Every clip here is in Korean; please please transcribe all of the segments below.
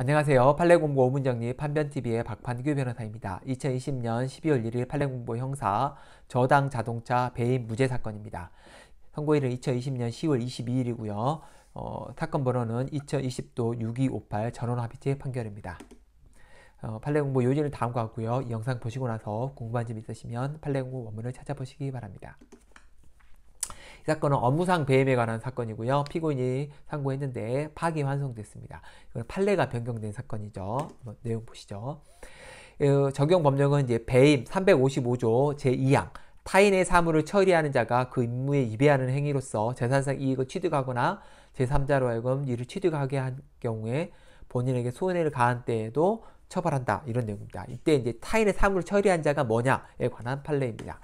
안녕하세요. 판례공부 오문정리 판변TV의 박판규 변호사입니다. 2020년 12월 1일 판례공부 형사 저당 자동차 배임 무죄 사건입니다. 선고일은 2020년 10월 22일이고요. 어, 사건 번호는 2020도 6258 전원합의체 판결입니다. 어, 판례공부 요지는 다음과 같고요. 이 영상 보시고 나서 궁금한 점 있으시면 판례공부 원문을 찾아보시기 바랍니다. 이 사건은 업무상 배임에 관한 사건이고요. 피고인이 상고했는데 파기 환송됐습니다. 이건 판례가 변경된 사건이죠. 내용 보시죠. 어, 적용 법령은 이제 배임 355조 제2항 타인의 사물을 처리하는 자가 그 임무에 위배하는 행위로서 재산상 이익을 취득하거나 제3자로 하여금 이를 취득하게 한 경우에 본인에게 손해를 가한 때에도 처벌한다 이런 내용입니다. 이때 이제 타인의 사물을 처리한 자가 뭐냐에 관한 판례입니다.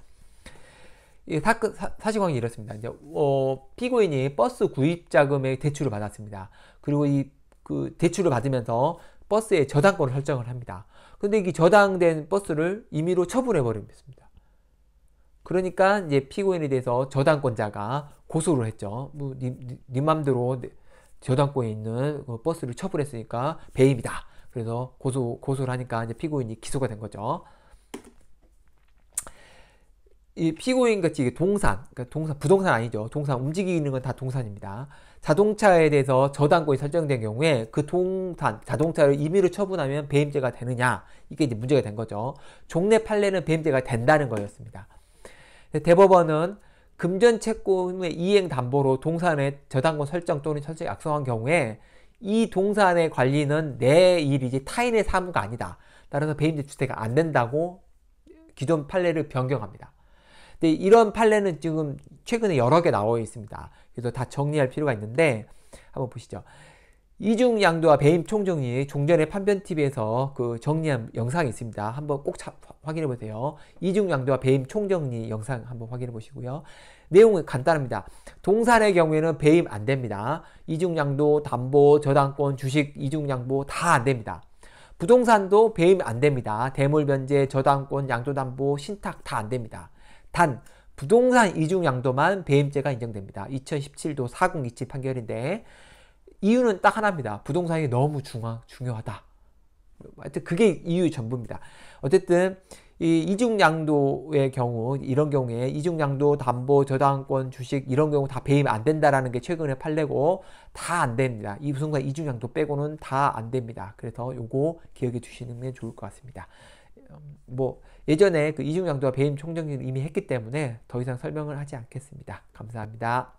이 사건 사, 실관계 이렇습니다. 이제 어, 피고인이 버스 구입 자금의 대출을 받았습니다. 그리고 이 그 대출을 받으면서 버스에 저당권을 설정을 합니다. 근데 이 저당된 버스를 임의로 처분해 버립니다. 그러니까 이제 피고인에 대해서 저당권자가 고소를 했죠. 뭐, 니, 니, 니 맘대로 저당권에 있는 그 버스를 처분했으니까 배임이다. 그래서 고소, 고소를 하니까 이제 피고인이 기소가 된 거죠. 이 피고인 같이 동산, 그러니까 동산, 부동산 아니죠. 동산, 움직이는 건 다 동산입니다. 자동차에 대해서 저당권이 설정된 경우에 그 동산, 자동차를 임의로 처분하면 배임죄가 되느냐. 이게 이제 문제가 된 거죠. 종래 판례는 배임죄가 된다는 거였습니다. 대법원은 금전 채권의 이행 담보로 동산의 저당권 설정 또는 설정 약속한 경우에 이 동산의 관리는 내 일이지 타인의 사무가 아니다. 따라서 배임죄 주체가 안 된다고 기존 판례를 변경합니다. 근데 이런 판례는 지금 최근에 여러 개 나와 있습니다. 그래서 다 정리할 필요가 있는데 한번 보시죠. 이중 양도와 배임 총정리 종전의 판변 TV에서 그 정리한 영상이 있습니다. 한번 꼭 차, 확인해 보세요. 이중 양도와 배임 총정리 영상 한번 확인해 보시고요. 내용은 간단합니다. 동산의 경우에는 배임 안 됩니다. 이중 양도, 담보, 저당권, 주식 이중 양보 다 안 됩니다. 부동산도 배임 안 됩니다. 대물 변제, 저당권, 양도담보, 신탁 다 안 됩니다. 단 부동산 이중 양도만 배임죄가 인정됩니다. 2017도 4027 판결인데 이유는 딱 하나입니다. 부동산이 너무 중앙, 중요하다. 하여튼 그게 이유 전부입니다. 어쨌든 이 이중양도의 경우 이런 경우에 이중양도 담보 저당권 주식 이런 경우 다 배임 안 된다라는 게 최근에 판례고 다 안 됩니다. 이 부동산 이중양도 빼고는 다 안 됩니다. 그래서 요거 기억해 주시는 게 좋을 것 같습니다. 뭐 예전에 그 이중양도와 배임 총정리를 이미 했기 때문에 더 이상 설명을 하지 않겠습니다. 감사합니다.